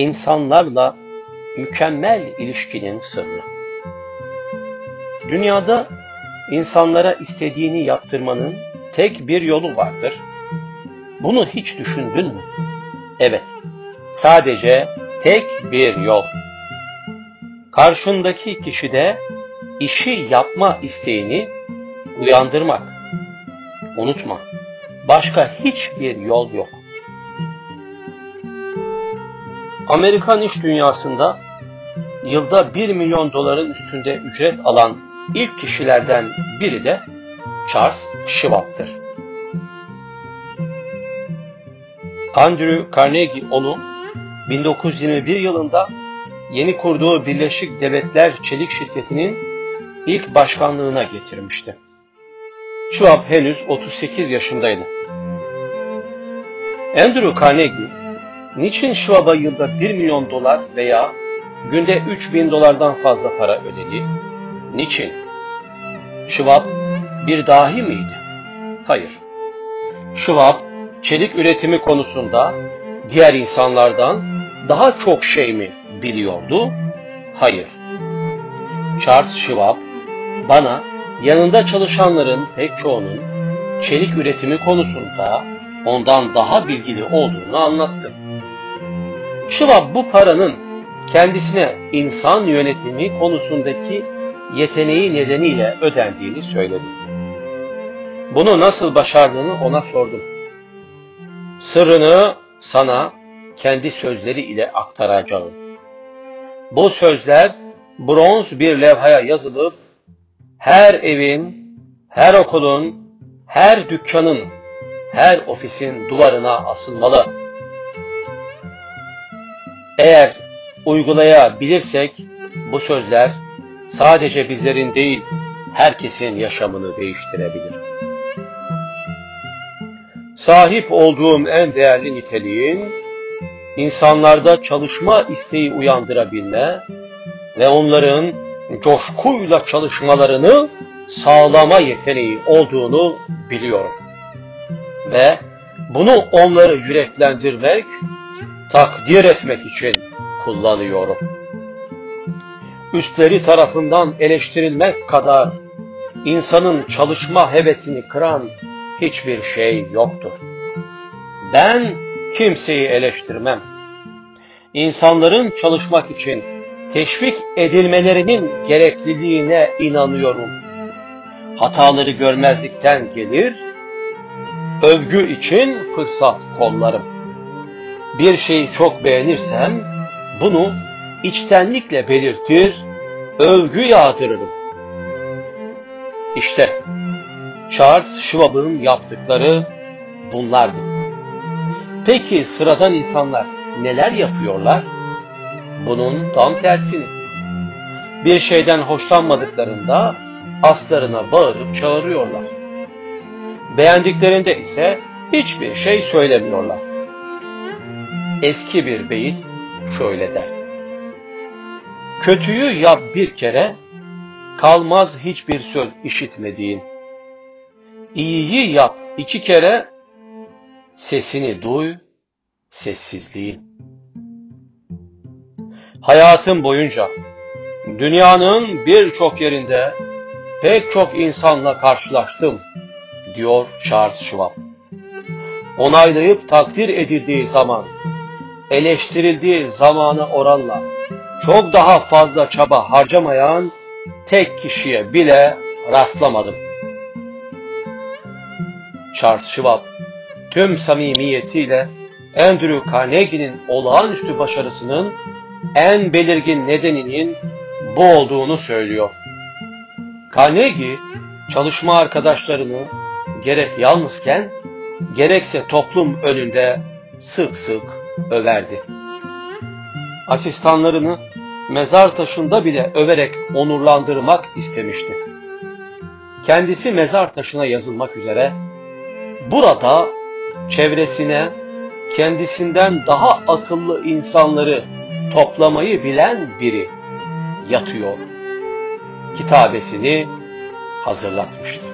insanlarla mükemmel ilişkinin sırrı. Dünyada insanlara istediğini yaptırmanın tek bir yolu vardır. Bunu hiç düşündün mü? Evet, sadece tek bir yol. Karşındaki kişide işi yapma isteğini uyandırmak. Unutma, başka hiçbir yol yok. Amerikan iş dünyasında yılda 1 milyon doların üstünde ücret alan ilk kişilerden biri de Charles Schwab'tır. Andrew Carnegie onu 1921 yılında yeni kurduğu Birleşik Devletler Çelik Şirketi'nin ilk başkanlığına getirmişti. Schwab henüz 38 yaşındaydı. Andrew Carnegie Niçin Schwab'a yılda 1 milyon dolar veya günde 3 bin dolardan fazla para ödedi? Niçin? Schwab bir dahi miydi? Hayır. Schwab çelik üretimi konusunda diğer insanlardan daha çok şey mi biliyordu? Hayır. Charles Schwab bana yanında çalışanların pek çoğunun çelik üretimi konusunda ondan daha bilgili olduğunu anlattı. Schwab bu paranın kendisine insan yönetimi konusundaki yeteneği nedeniyle ödendiğini söyledi. Bunu nasıl başardığını ona sordum. Sırrını sana kendi sözleri ile aktaracağım. Bu sözler bronz bir levhaya yazılıp her evin, her okulun, her dükkanın, her ofisin duvarına asılmalı. Eğer uygulayabilirsek bu sözler sadece bizlerin değil herkesin yaşamını değiştirebilir. Sahip olduğum en değerli niteliğin insanlarda çalışma isteği uyandırabilme ve onların coşkuyla çalışmalarını sağlama yeteneği olduğunu biliyorum. Ve bunu onları yüreklendirmek takdir etmek için kullanıyorum. Üstleri tarafından eleştirilmek kadar insanın çalışma hevesini kıran hiçbir şey yoktur. Ben kimseyi eleştirmem. İnsanların çalışmak için teşvik edilmelerinin gerekliliğine inanıyorum. Hataları görmezlikten gelir, övgü için fırsat kollarım bir şeyi çok beğenirsem bunu içtenlikle belirtir, övgü yağdırırım. İşte Charles Schwab'ın yaptıkları bunlardı. Peki sıradan insanlar neler yapıyorlar? Bunun tam tersini. Bir şeyden hoşlanmadıklarında aslarına bağırıp çağırıyorlar. Beğendiklerinde ise hiçbir şey söylemiyorlar eski bir beyit şöyle der. Kötüyü yap bir kere, kalmaz hiçbir söz işitmediğin. İyiyi yap iki kere, sesini duy, sessizliğin. Hayatım boyunca dünyanın birçok yerinde pek çok insanla karşılaştım, diyor Charles Schwab. Onaylayıp takdir edildiği zaman eleştirildiği zamana oranla çok daha fazla çaba harcamayan tek kişiye bile rastlamadım. Charles Schwab tüm samimiyetiyle Andrew Carnegie'nin olağanüstü başarısının en belirgin nedeninin bu olduğunu söylüyor. Carnegie çalışma arkadaşlarını gerek yalnızken gerekse toplum önünde sık sık överdi. Asistanlarını mezar taşında bile överek onurlandırmak istemişti. Kendisi mezar taşına yazılmak üzere burada çevresine kendisinden daha akıllı insanları toplamayı bilen biri yatıyor. Kitabesini hazırlatmıştı.